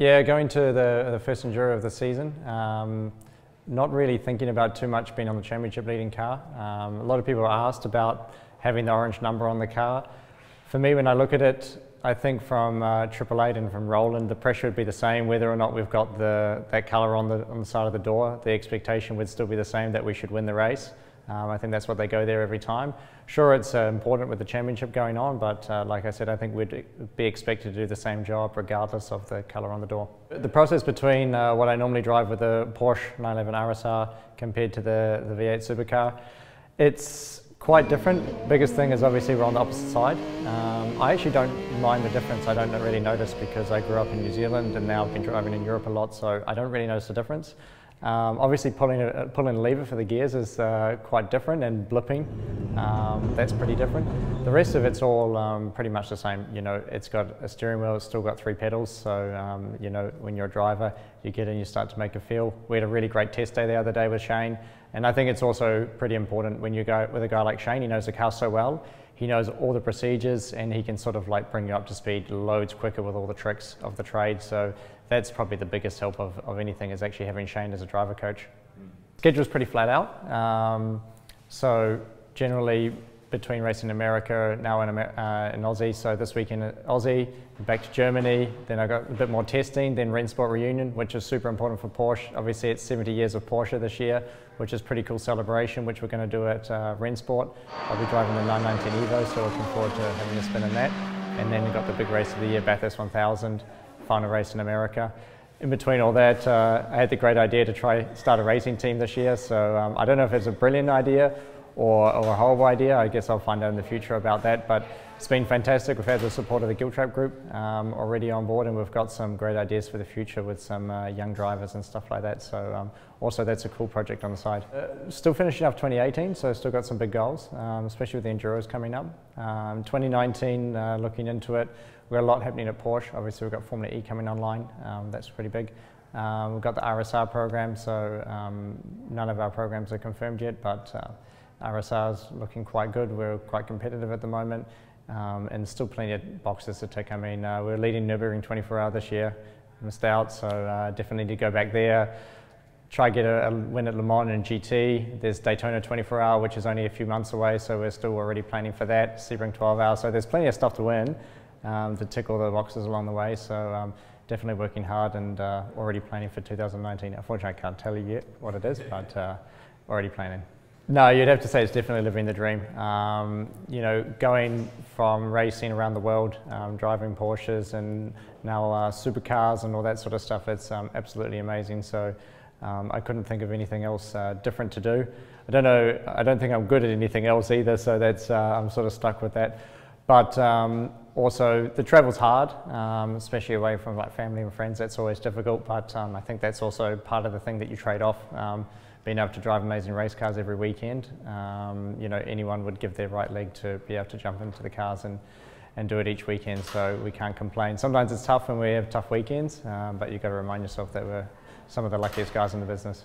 Yeah, going to the, the first Enduro of the season. Um, not really thinking about too much being on the championship leading car. Um, a lot of people are asked about having the orange number on the car. For me, when I look at it, I think from uh, Triple Eight and from Roland, the pressure would be the same whether or not we've got the, that colour on the, on the side of the door. The expectation would still be the same that we should win the race. Um, I think that's what they go there every time. Sure, it's uh, important with the championship going on, but uh, like I said, I think we'd be expected to do the same job regardless of the colour on the door. The process between uh, what I normally drive with the Porsche 911 RSR compared to the, the V8 supercar, it's quite different. Biggest thing is obviously we're on the opposite side. Um, I actually don't mind the difference. I don't really notice because I grew up in New Zealand and now I've been driving in Europe a lot, so I don't really notice the difference. Um, obviously pulling a, pulling a lever for the gears is uh, quite different and blipping, um, that's pretty different. The rest of it's all um, pretty much the same. You know, it's got a steering wheel, it's still got three pedals, so um, you know, when you're a driver, you get in, you start to make a feel. We had a really great test day the other day with Shane, and I think it's also pretty important when you go with a guy like Shane, he knows the car so well, he knows all the procedures and he can sort of like bring you up to speed loads quicker with all the tricks of the trade. So that's probably the biggest help of, of anything is actually having Shane as a driver coach. Mm. Schedule's pretty flat out. Um, so generally between racing in America, now in, uh, in Aussie. So this week in Aussie, back to Germany. Then I got a bit more testing. Then Rennsport reunion, which is super important for Porsche. Obviously, it's 70 years of Porsche this year, which is pretty cool celebration, which we're going to do at uh, Rennsport. I'll be driving the 919 Evo, so looking forward to having a spin in that. And then we got the big race of the year, Bathurst 1000, final race in America in between all that, uh, I had the great idea to try start a racing team this year. So um, I don't know if it's a brilliant idea or, or a horrible idea. I guess I'll find out in the future about that. But it's been fantastic. We've had the support of the Giltrap Group um, already on board, and we've got some great ideas for the future with some uh, young drivers and stuff like that. So um, also that's a cool project on the side. Uh, still finishing up 2018, so still got some big goals, um, especially with the Enduros coming up. Um, 2019, uh, looking into it, we've got a lot happening at Porsche. Obviously, we've got Formula E coming online. Um, that's pretty big. Um, we've got the RSR program, so none of our programs are confirmed yet, but RSR is looking quite good. We're quite competitive at the moment. Um, and still plenty of boxes to tick. I mean, uh, we're leading Nürburgring 24 hour this year, missed out, so uh, definitely need to go back there. Try get a, a, win at Le Mans and GT. There's Daytona 24 hour, which is only a few months away, so we're still already planning for that. Sebring 12 hour, so there's plenty of stuff to win um, to tick all the boxes along the way. So um, definitely working hard and uh, already planning for 2019. Unfortunately, I can't tell you yet what it is, but uh, already planning. No, you'd have to say it's definitely living the dream. Um, you know, going from racing around the world, um, driving Porsches and now uh, supercars and all that sort of stuff, it's um, absolutely amazing. So um, I couldn't think of anything else uh, different to do. I don't know, I don't think I'm good at anything else either, so that's, uh, I'm sort of stuck with that. But um, also, the travel's hard, um, especially away from like family and friends. That's always difficult, but I think that's also part of the thing that you trade off being able to drive amazing race cars every weekend. Um, you know, anyone would give their right leg to be able to jump into the cars and, and do it each weekend, so we can't complain. Sometimes it's tough when we have tough weekends, um, but you've got to remind yourself that we're some of the luckiest guys in the business.